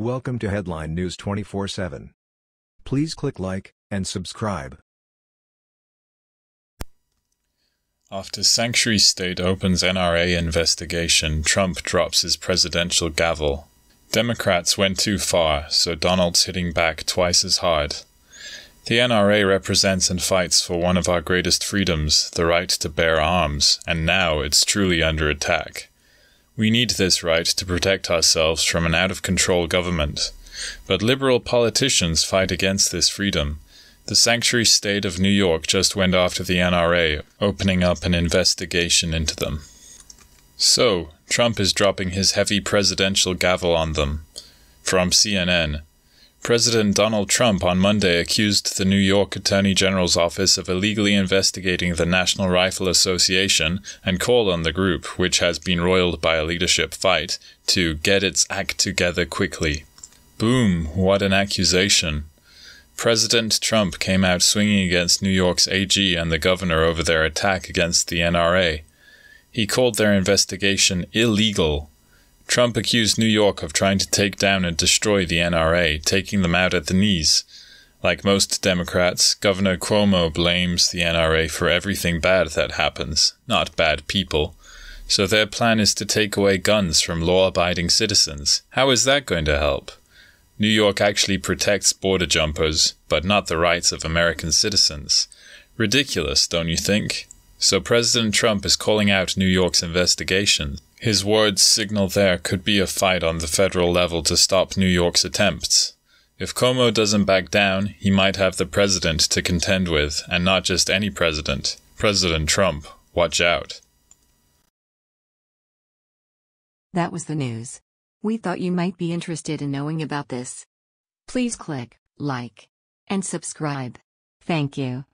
Welcome to Headline News 24/7. Please click like and subscribe. After Sanctuary State opens NRA investigation, Trump drops his presidential gavel. Democrats went too far, so Donald's hitting back twice as hard. The NRA represents and fights for one of our greatest freedoms, the right to bear arms, and now it's truly under attack. We need this right to protect ourselves from an out of control government. But liberal politicians fight against this freedom. The sanctuary state of New York just went after the NRA, opening up an investigation into them. So, Trump is dropping his heavy presidential gavel on them. From CNN President Donald Trump on Monday accused the New York Attorney General's office of illegally investigating the National Rifle Association and called on the group, which has been roiled by a leadership fight, to get its act together quickly. Boom, what an accusation. President Trump came out swinging against New York's AG and the governor over their attack against the NRA. He called their investigation illegal. Trump accused New York of trying to take down and destroy the NRA, taking them out at the knees. Like most Democrats, Governor Cuomo blames the NRA for everything bad that happens, not bad people. So their plan is to take away guns from law abiding citizens. How is that going to help? New York actually protects border jumpers, but not the rights of American citizens. Ridiculous, don't you think? So President Trump is calling out New York's investigation. His words signal there could be a fight on the federal level to stop New York's attempts. If Cuomo doesn't back down, he might have the president to contend with, and not just any president. President Trump. Watch out. That was the news. We thought you might be interested in knowing about this. Please click like and subscribe. Thank you.